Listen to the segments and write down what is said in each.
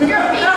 You're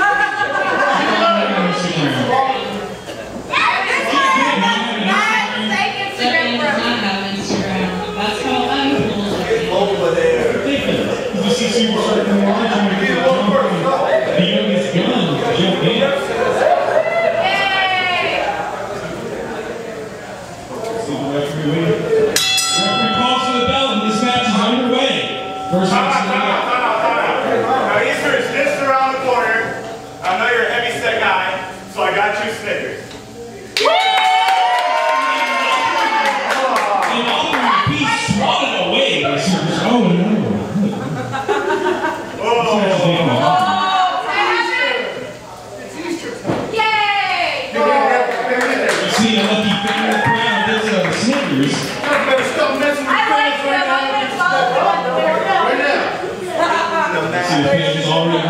She's already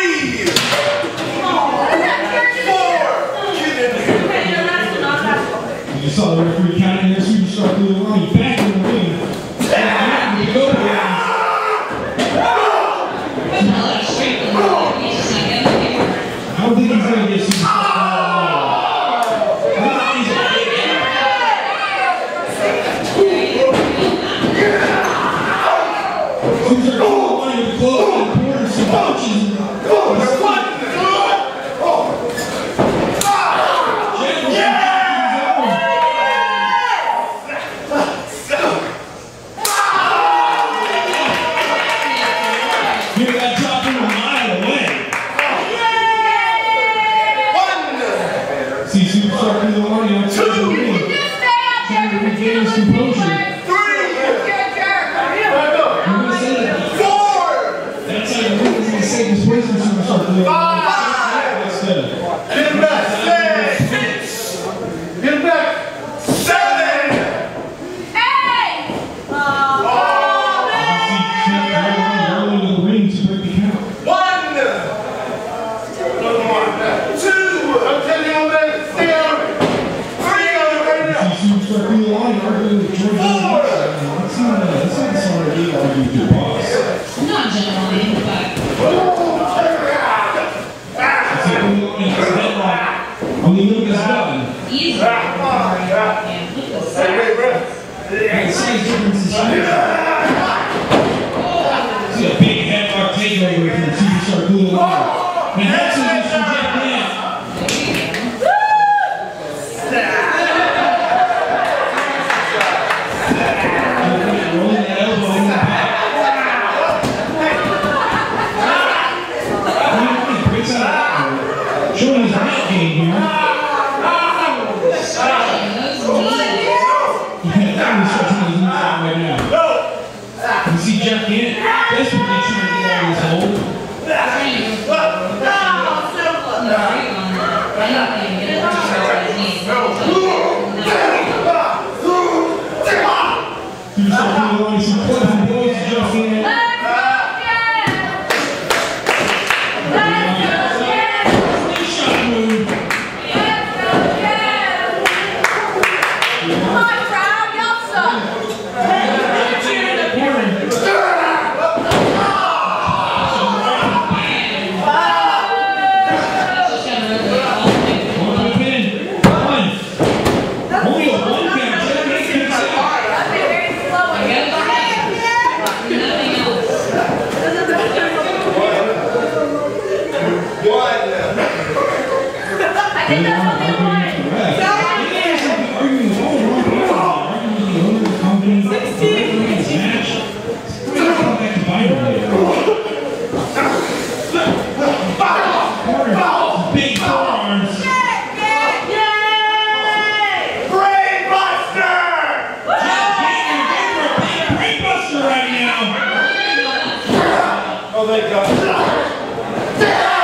Oh! take the switches and circle. Five. Get him back. Six. Get back. Seven. Eight. One. Two. I'm telling you, Three Four. That's not, that's not sorry to be your. Not generally. Only Lucas. See a big head arcade over here. again. This would be true to all this old. I'm not going to get it. Oh, thank God.